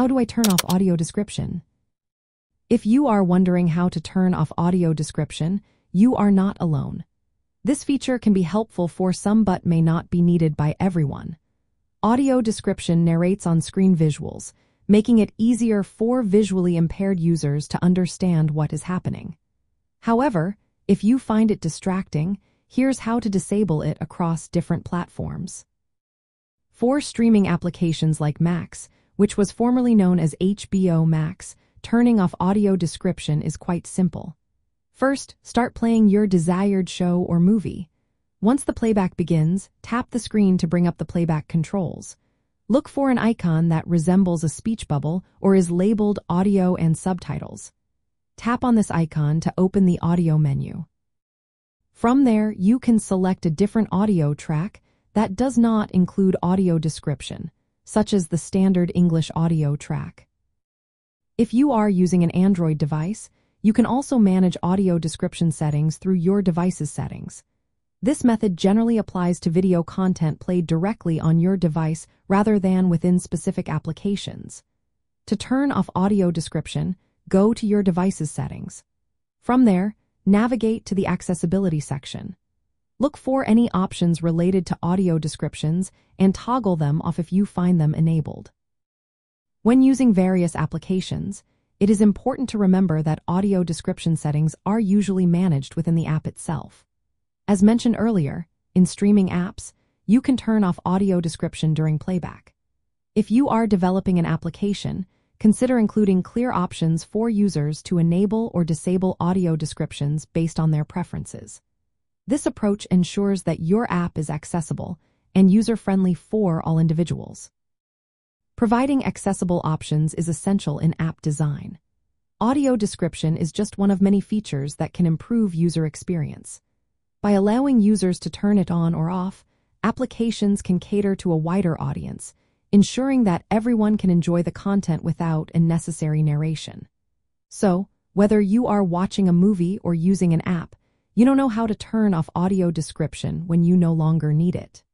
How do I turn off audio description? If you are wondering how to turn off audio description, you are not alone. This feature can be helpful for some but may not be needed by everyone. Audio description narrates on-screen visuals, making it easier for visually impaired users to understand what is happening. However, if you find it distracting, here's how to disable it across different platforms. For streaming applications like Max, which was formerly known as HBO Max, turning off audio description is quite simple. First, start playing your desired show or movie. Once the playback begins, tap the screen to bring up the playback controls. Look for an icon that resembles a speech bubble or is labeled audio and subtitles. Tap on this icon to open the audio menu. From there, you can select a different audio track that does not include audio description such as the standard English audio track. If you are using an Android device, you can also manage audio description settings through your device's settings. This method generally applies to video content played directly on your device rather than within specific applications. To turn off audio description, go to your device's settings. From there, navigate to the accessibility section. Look for any options related to audio descriptions and toggle them off if you find them enabled. When using various applications, it is important to remember that audio description settings are usually managed within the app itself. As mentioned earlier, in streaming apps, you can turn off audio description during playback. If you are developing an application, consider including clear options for users to enable or disable audio descriptions based on their preferences. This approach ensures that your app is accessible and user-friendly for all individuals. Providing accessible options is essential in app design. Audio description is just one of many features that can improve user experience. By allowing users to turn it on or off, applications can cater to a wider audience, ensuring that everyone can enjoy the content without unnecessary narration. So, whether you are watching a movie or using an app, you don't know how to turn off audio description when you no longer need it.